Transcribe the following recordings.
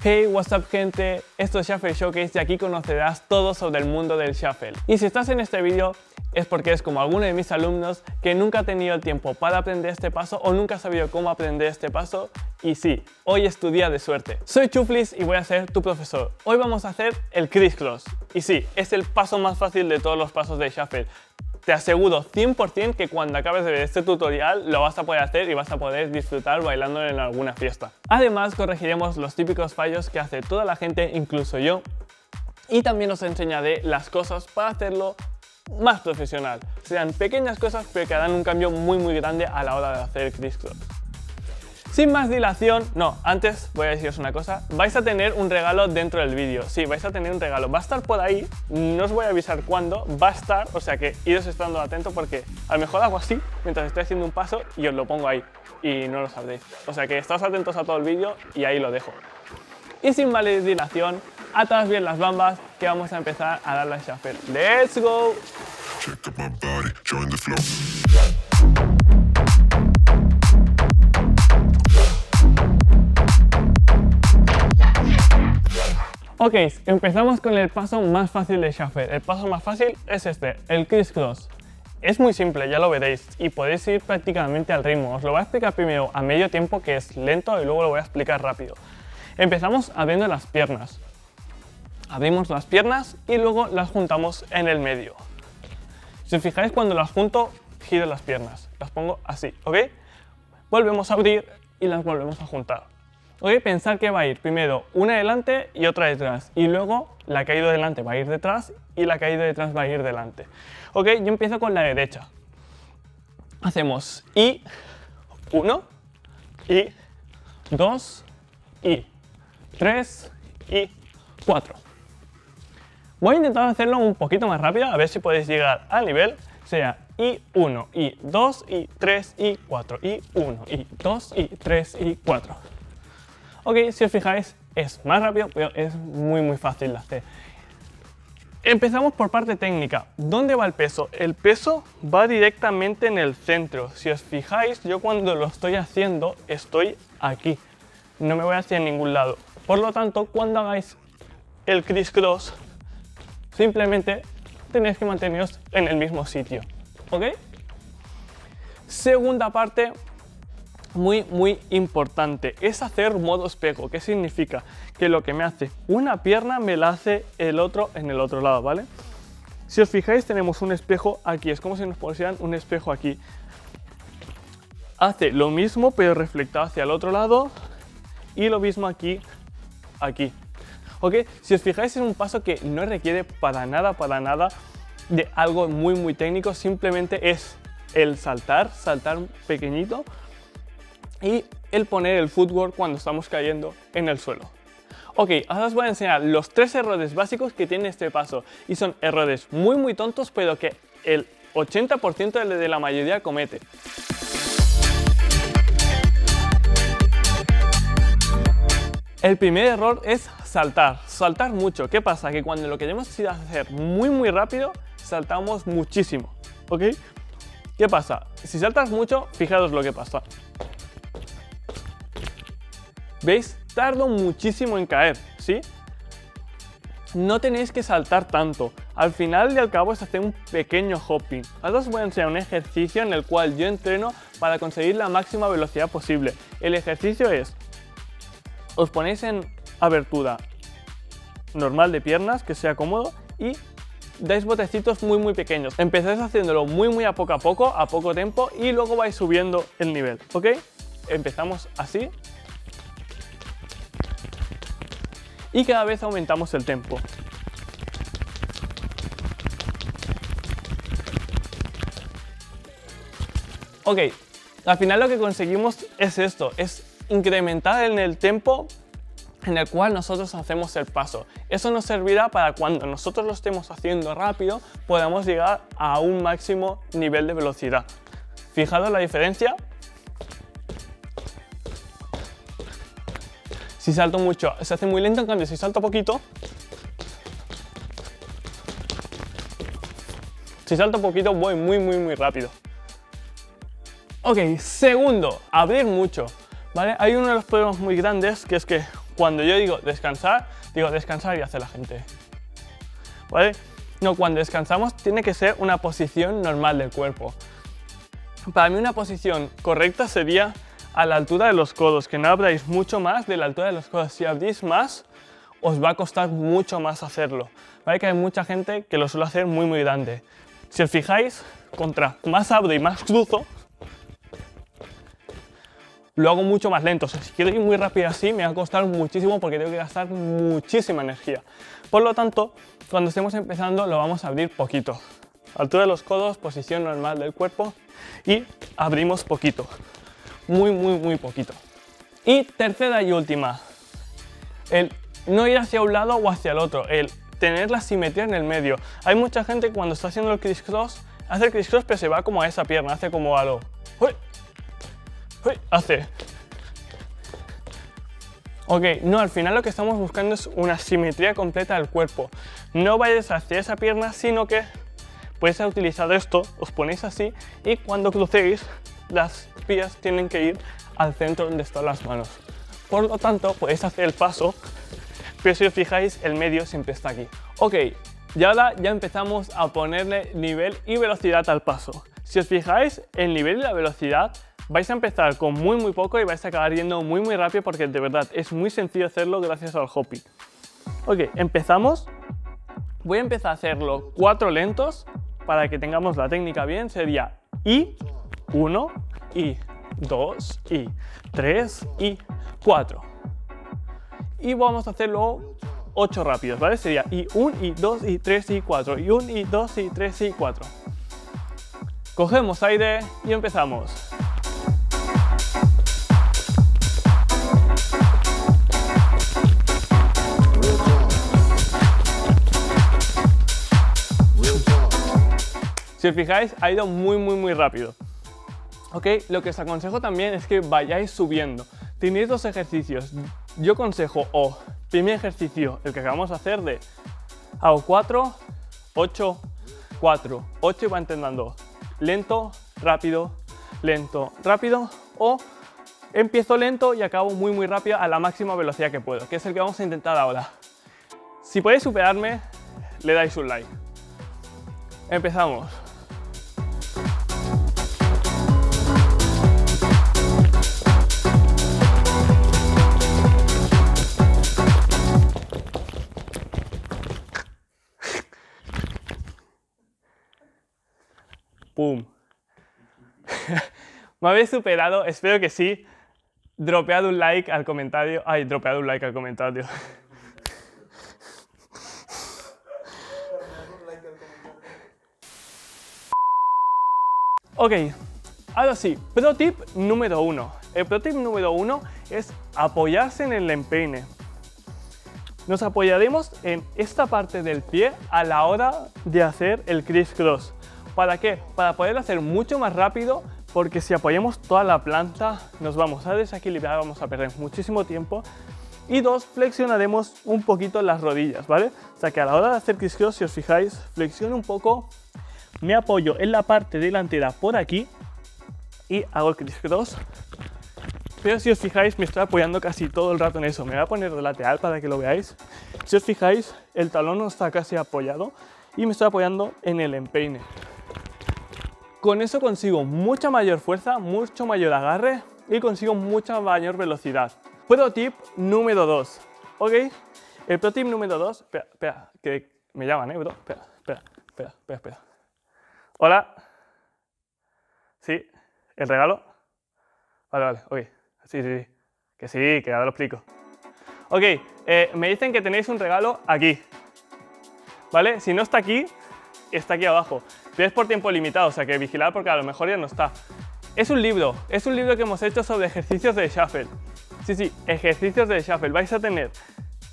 Hey, what's up gente, esto es Shuffle Showcase y aquí conocerás todo sobre el mundo del Shuffle. Y si estás en este vídeo es porque es como alguno de mis alumnos que nunca ha tenido el tiempo para aprender este paso o nunca ha sabido cómo aprender este paso y sí, hoy es tu día de suerte. Soy Chuflis y voy a ser tu profesor. Hoy vamos a hacer el crisscross y sí, es el paso más fácil de todos los pasos de Shuffle te aseguro 100% que cuando acabes de ver este tutorial lo vas a poder hacer y vas a poder disfrutar bailando en alguna fiesta. Además corregiremos los típicos fallos que hace toda la gente, incluso yo, y también os enseñaré las cosas para hacerlo más profesional. Sean pequeñas cosas pero que harán un cambio muy muy grande a la hora de hacer el crisscross. Sin más dilación, no, antes voy a deciros una cosa, vais a tener un regalo dentro del vídeo, sí, vais a tener un regalo, va a estar por ahí, no os voy a avisar cuándo, va a estar, o sea que iros estando atento porque a lo mejor hago así mientras estoy haciendo un paso y os lo pongo ahí y no lo sabréis, o sea que estáis atentos a todo el vídeo y ahí lo dejo. Y sin más dilación, atadas bien las bambas que vamos a empezar a darle a shuffle. ¡Let's go! Ok, empezamos con el paso más fácil de Shuffle. El paso más fácil es este, el crisscross. Es muy simple, ya lo veréis, y podéis ir prácticamente al ritmo. Os lo voy a explicar primero a medio tiempo, que es lento, y luego lo voy a explicar rápido. Empezamos abriendo las piernas. Abrimos las piernas y luego las juntamos en el medio. Si os fijáis, cuando las junto, giro las piernas. Las pongo así, ¿ok? Volvemos a abrir y las volvemos a juntar. Ok, pensar que va a ir primero una delante y otra detrás. Y luego la que ha ido delante va a ir detrás y la que ha ido detrás va a ir delante. Ok, yo empiezo con la derecha. Hacemos I, 1, I, 2, I, 3, I, 4. Voy a intentar hacerlo un poquito más rápido, a ver si podéis llegar al nivel. Sea I1, I2, I3, I4, I1, I2, I3, I4. Ok, si os fijáis, es más rápido, pero es muy muy fácil de hacer. Empezamos por parte técnica. ¿Dónde va el peso? El peso va directamente en el centro. Si os fijáis, yo cuando lo estoy haciendo, estoy aquí. No me voy hacia ningún lado. Por lo tanto, cuando hagáis el crisscross, simplemente tenéis que manteneros en el mismo sitio. ¿Ok? Segunda parte, muy, muy importante. Es hacer modo espejo. ¿Qué significa? Que lo que me hace una pierna me la hace el otro en el otro lado, ¿vale? Si os fijáis, tenemos un espejo aquí. Es como si nos pusieran un espejo aquí. Hace lo mismo, pero reflectado hacia el otro lado. Y lo mismo aquí, aquí. ¿Ok? Si os fijáis, es un paso que no requiere para nada, para nada de algo muy, muy técnico. Simplemente es el saltar, saltar pequeñito y el poner el footwork cuando estamos cayendo en el suelo. Ok, ahora os voy a enseñar los tres errores básicos que tiene este paso y son errores muy muy tontos pero que el 80% de la mayoría comete. El primer error es saltar, saltar mucho. ¿Qué pasa? Que cuando lo queremos hacer muy muy rápido, saltamos muchísimo, ¿ok? ¿Qué pasa? Si saltas mucho, fijaros lo que pasa. ¿Veis? Tardo muchísimo en caer, ¿sí? No tenéis que saltar tanto. Al final y al cabo es hacer un pequeño hopping. Ahora os voy a enseñar un ejercicio en el cual yo entreno para conseguir la máxima velocidad posible. El ejercicio es, os ponéis en abertura normal de piernas, que sea cómodo, y dais botecitos muy muy pequeños. Empezáis haciéndolo muy muy a poco a poco, a poco tiempo, y luego vais subiendo el nivel, ¿ok? Empezamos así, y cada vez aumentamos el tempo. Ok, al final lo que conseguimos es esto, es incrementar en el tempo en el cual nosotros hacemos el paso. Eso nos servirá para cuando nosotros lo estemos haciendo rápido podamos llegar a un máximo nivel de velocidad. Fijaros la diferencia Si salto mucho, se hace muy lento, en cambio si salto poquito, si salto poquito voy muy muy muy rápido. Ok, segundo, abrir mucho. ¿Vale? Hay uno de los problemas muy grandes que es que Cuando yo digo descansar, digo descansar y hace la gente. ¿Vale? No, cuando descansamos tiene que ser una posición normal del cuerpo. Para mí una posición correcta sería a la altura de los codos, que no abráis mucho más de la altura de los codos. Si abrís más, os va a costar mucho más hacerlo. ¿Vale? Que hay mucha gente que lo suele hacer muy muy grande. Si os fijáis, contra más abro y más cruzo, lo hago mucho más lento. si quiero ir muy rápido así, me va a costar muchísimo porque tengo que gastar muchísima energía. Por lo tanto, cuando estemos empezando, lo vamos a abrir poquito. Altura de los codos, posición normal del cuerpo y abrimos poquito. Muy, muy, muy poquito. Y tercera y última, el no ir hacia un lado o hacia el otro, el tener la simetría en el medio. Hay mucha gente cuando está haciendo el crisscross, hace el crisscross pero se va como a esa pierna, hace como a lo... Hace... Ok, no, al final lo que estamos buscando es una simetría completa del cuerpo. No vayáis hacia esa pierna, sino que podéis utilizar esto, os ponéis así y cuando crucéis, las pies tienen que ir al centro donde están las manos. Por lo tanto, podéis hacer el paso pero si os fijáis, el medio siempre está aquí. Ok, y ahora ya empezamos a ponerle nivel y velocidad al paso. Si os fijáis, el nivel y la velocidad vais a empezar con muy muy poco y vais a acabar yendo muy muy rápido porque de verdad es muy sencillo hacerlo gracias al hopping. Ok, empezamos. Voy a empezar a hacerlo cuatro lentos para que tengamos la técnica bien. Sería I, 1, I, 2, I, 3, y 4 y vamos a hacerlo 8 rápidos, ¿vale? Sería y 1, y 2, y 3, y 4, y 1, y 2, y 3, y 4. Cogemos aire y empezamos. Si os fijáis, ha ido muy, muy, muy rápido. ¿Ok? Lo que os aconsejo también es que vayáis subiendo. Tenéis dos ejercicios. Yo aconsejo o primer ejercicio, el que acabamos de hacer de hago 4, 8, 4, 8 y va intentando lento, rápido, lento, rápido o empiezo lento y acabo muy muy rápido a la máxima velocidad que puedo, que es el que vamos a intentar ahora. Si podéis superarme, le dais un like. Empezamos. ¡Pum! ¿Me habéis superado? Espero que sí. Dropead un like al comentario. Ay, dropead un like al comentario. Ok, ahora sí, pro tip número uno. El pro tip número uno es apoyarse en el empeine. Nos apoyaremos en esta parte del pie a la hora de hacer el crisscross. ¿Para qué? Para poder hacer mucho más rápido porque si apoyamos toda la planta nos vamos a desequilibrar, vamos a perder muchísimo tiempo. Y dos, flexionaremos un poquito las rodillas, ¿vale? O sea que a la hora de hacer crisscross, si os fijáis, flexiono un poco, me apoyo en la parte delantera por aquí y hago el crisscross. Pero si os fijáis, me estoy apoyando casi todo el rato en eso. Me voy a poner de lateral para que lo veáis. Si os fijáis, el talón no está casi apoyado y me estoy apoyando en el empeine. Con eso consigo mucha mayor fuerza, mucho mayor agarre y consigo mucha mayor velocidad. Pro tip número 2, ¿ok? El pro tip número 2, espera, espera, que me llaman, ¿eh? Espera, espera, espera, espera, espera. Hola. ¿Sí? ¿El regalo? Vale, vale, ok. Sí, sí, sí. Que sí, que ahora lo explico. Ok, eh, me dicen que tenéis un regalo aquí. ¿Vale? Si no está aquí, está aquí abajo. Es por tiempo limitado, o sea que vigilar porque a lo mejor ya no está. Es un libro, es un libro que hemos hecho sobre ejercicios de shuffle. Sí, sí, ejercicios de shuffle. Vais a tener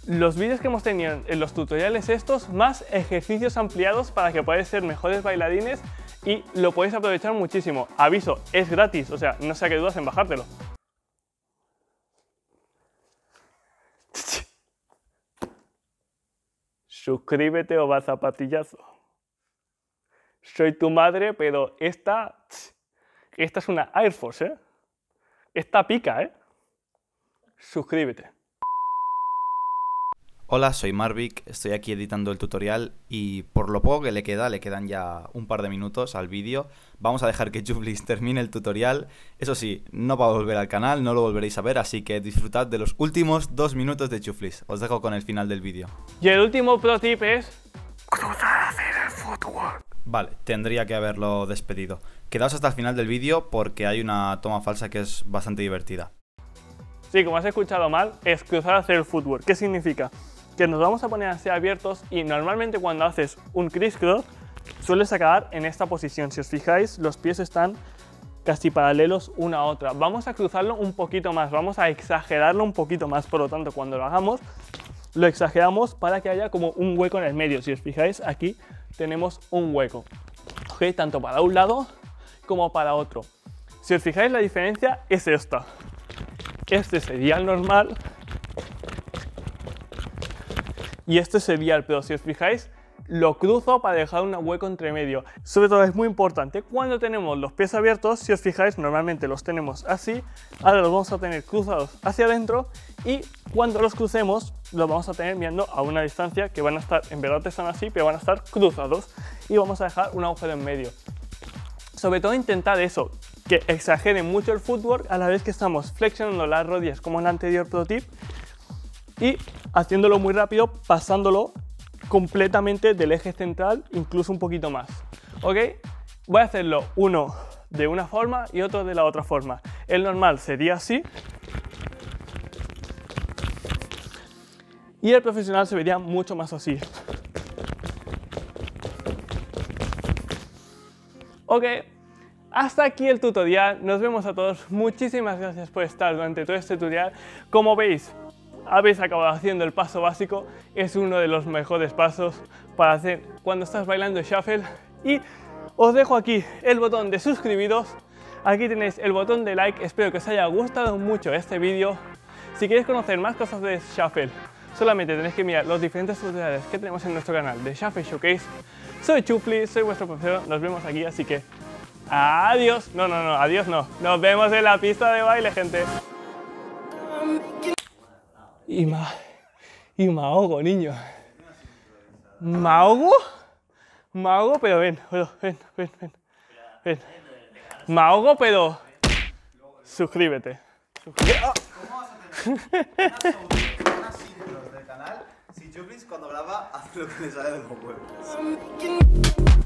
los vídeos que hemos tenido en los tutoriales estos, más ejercicios ampliados para que podáis ser mejores bailarines y lo podéis aprovechar muchísimo. Aviso, es gratis, o sea, no sé qué dudas en bajártelo. Suscríbete o vas a patillazo soy tu madre, pero esta, esta es una Air Force, ¿eh? Esta pica, ¿eh? Suscríbete. Hola, soy Marvic, estoy aquí editando el tutorial y por lo poco que le queda, le quedan ya un par de minutos al vídeo, vamos a dejar que Jublis termine el tutorial. Eso sí, no va a volver al canal, no lo volveréis a ver, así que disfrutad de los últimos dos minutos de Jublis. Os dejo con el final del vídeo. Y el último pro tip es... Cruzar hacer el footwork. Vale, tendría que haberlo despedido. Quedaos hasta el final del vídeo porque hay una toma falsa que es bastante divertida. Sí, como has escuchado mal, es cruzar hacer el footwork. ¿Qué significa? que nos vamos a poner así abiertos y normalmente cuando haces un crisscross sueles acabar en esta posición. Si os fijáis, los pies están casi paralelos una a otra. Vamos a cruzarlo un poquito más, vamos a exagerarlo un poquito más, por lo tanto cuando lo hagamos lo exageramos para que haya como un hueco en el medio. Si os fijáis, aquí tenemos un hueco, tanto para un lado como para otro. Si os fijáis, la diferencia es esta. Este sería el normal y este sería el pero si os fijáis lo cruzo para dejar un hueco entre medio. Sobre todo es muy importante, cuando tenemos los pies abiertos, si os fijáis, normalmente los tenemos así, ahora los vamos a tener cruzados hacia adentro y cuando los crucemos, los vamos a tener mirando a una distancia que van a estar, en verdad están así, pero van a estar cruzados y vamos a dejar un agujero en medio. Sobre todo intentar eso, que exagere mucho el footwork a la vez que estamos flexionando las rodillas como en el anterior pro tip y haciéndolo muy rápido, pasándolo completamente del eje central, incluso un poquito más. ¿Ok? Voy a hacerlo uno de una forma y otro de la otra forma. El normal sería así. Y el profesional se vería mucho más así. Ok, hasta aquí el tutorial. Nos vemos a todos. Muchísimas gracias por estar durante todo este tutorial. Como veis, habéis acabado haciendo el paso básico, es uno de los mejores pasos para hacer cuando estás bailando shuffle. Y os dejo aquí el botón de suscribiros, aquí tenéis el botón de like, espero que os haya gustado mucho este vídeo. Si queréis conocer más cosas de shuffle, solamente tenéis que mirar los diferentes tutoriales que tenemos en nuestro canal de Shuffle Showcase. Soy Chupli, soy vuestro profesor, nos vemos aquí, así que adiós. No, no, no, adiós no. Nos vemos en la pista de baile, gente y ma y me ahogo, niño. ¿Me ahogo? Me ahogo, pero ven, ven, ven, ven, ven. Me ahogo, pero suscríbete. ¿Cómo vas a tener unas del canal si Chuplis cuando graba hace lo que le sale de los huevos?